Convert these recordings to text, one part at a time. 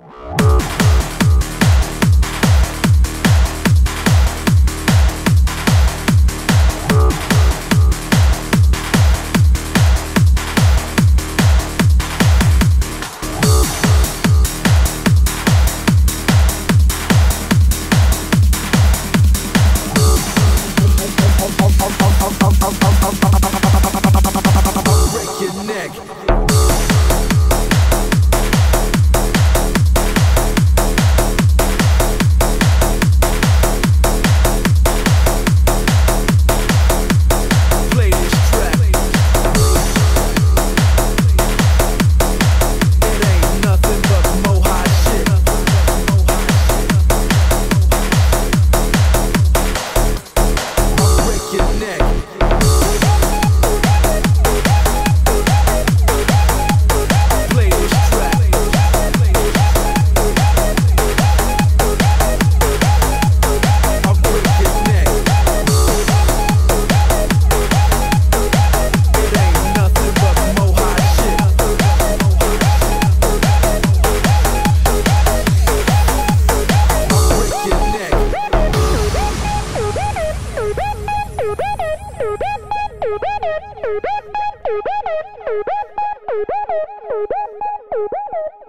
you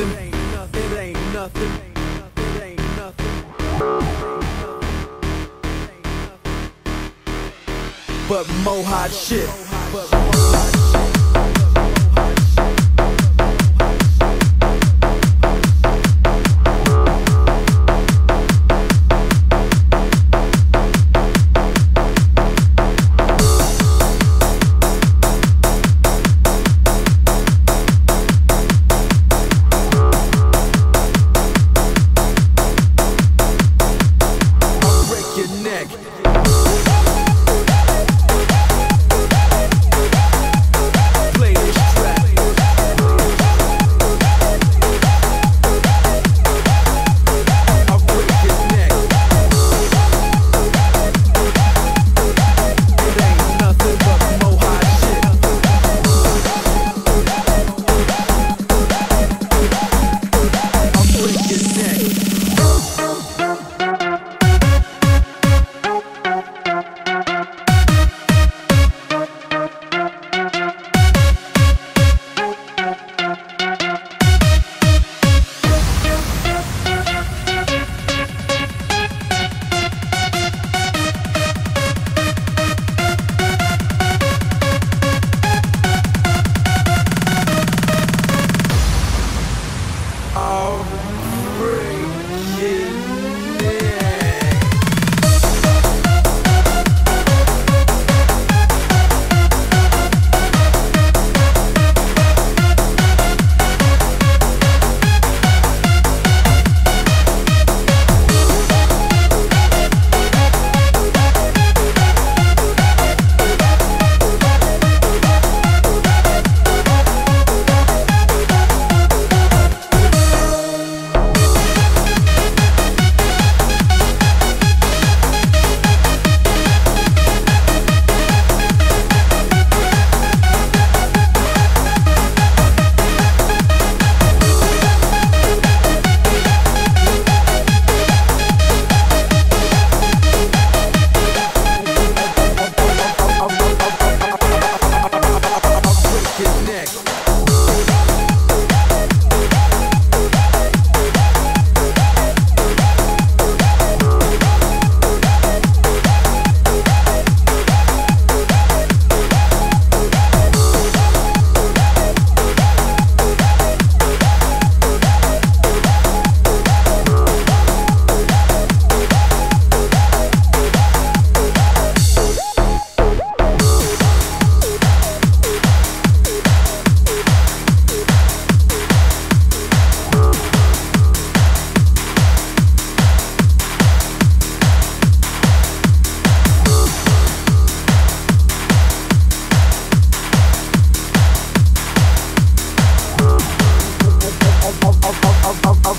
nothing, ain't nothing, ain't nothing, But mohawk shit. of, of, of